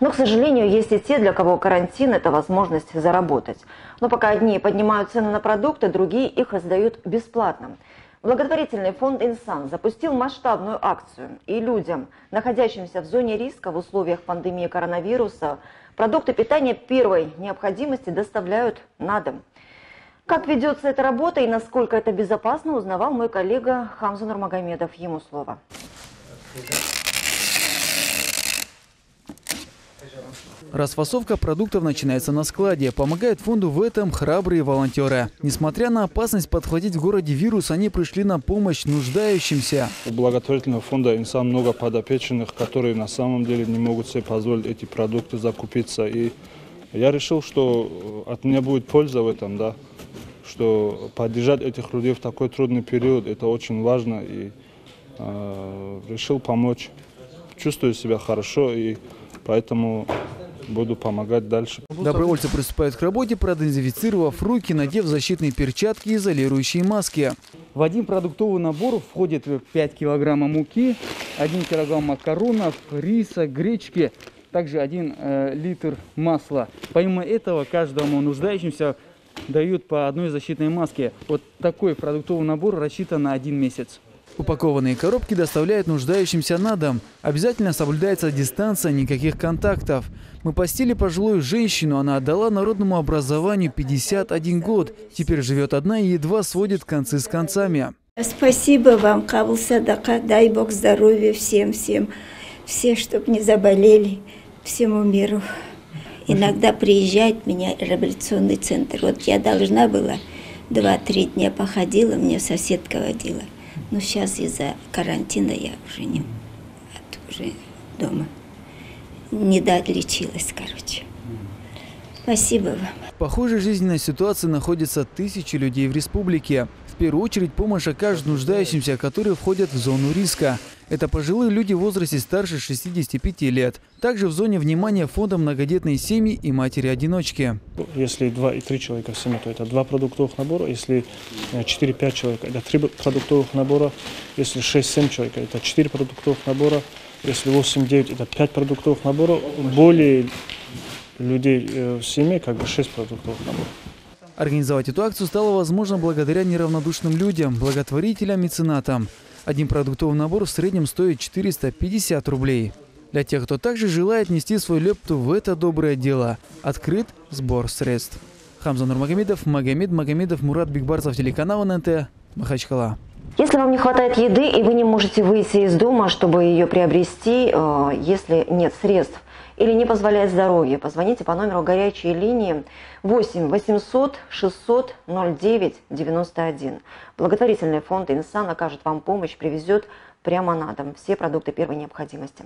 Но, к сожалению, есть и те, для кого карантин – это возможность заработать. Но пока одни поднимают цены на продукты, другие их раздают бесплатно. Благотворительный фонд «Инсан» запустил масштабную акцию, и людям, находящимся в зоне риска в условиях пандемии коронавируса, продукты питания первой необходимости доставляют на дом. Как ведется эта работа и насколько это безопасно, узнавал мой коллега Хамза Нурмагомедов. Ему слово. Расфасовка продуктов начинается на складе. Помогают фонду в этом храбрые волонтеры. Несмотря на опасность подхватить в городе вирус, они пришли на помощь нуждающимся. У благотворительного фонда «Инсан» много подопечных, которые на самом деле не могут себе позволить эти продукты закупиться. И я решил, что от меня будет польза в этом, да, что поддержать этих людей в такой трудный период, это очень важно. И э, решил помочь. Чувствую себя хорошо и поэтому буду помогать дальше. Добровольцы приступают к работе, продезинфицировав руки, надев защитные перчатки и изолирующие маски. В один продуктовый набор входит 5 килограммов муки, 1 килограмм макаронов, риса, гречки, также 1 э, литр масла. Помимо этого, каждому нуждающимся дают по одной защитной маске. Вот такой продуктовый набор рассчитан на один месяц. Упакованные коробки доставляют нуждающимся на дом. Обязательно соблюдается дистанция, никаких контактов. Мы постели пожилую женщину, она отдала народному образованию 51 год. Теперь живет одна и едва сводит концы с концами. Спасибо вам, Кабул Садака. Дай Бог здоровья всем-всем. Все, чтобы не заболели. Всему миру. Иногда приезжает меня реабилитационный центр. Вот я должна была два-три дня походила, мне соседка водила. Но сейчас из-за карантина я уже не уже дома. Не долечилась, короче. Спасибо вам. Похожей жизненной ситуации находятся тысячи людей в республике. В первую очередь помощь окажут нуждающимся, которые входят в зону риска. Это пожилые люди в возрасте старше 65 лет. Также в зоне внимания фонда многодетные семьи и матери-одиночки. Если два и три человека в семье, то это два продуктовых набора. Если 4-5 человек, это три продуктовых набора. Если 6-7 человек, это четыре продуктовых набора. Если 8-9, это 5 продуктовых наборов. Более людей э, в семье, как бы 6 продуктовых наборов. Организовать эту акцию стало возможно благодаря неравнодушным людям, благотворителям, меценатам. Один продуктовый набор в среднем стоит 450 рублей. Для тех, кто также желает нести свою лепту в это доброе дело, открыт сбор средств. Хамза Нурмагомедов, Магомед Магомедов, Мурат Бигбарцев, телеканал НТ, Махачкала. Если вам не хватает еды и вы не можете выйти из дома, чтобы ее приобрести, э, если нет средств или не позволяет здоровье, позвоните по номеру горячей линии 8 800 600 09 91. Благотворительный фонд «Инсан» окажет вам помощь, привезет прямо на дом все продукты первой необходимости.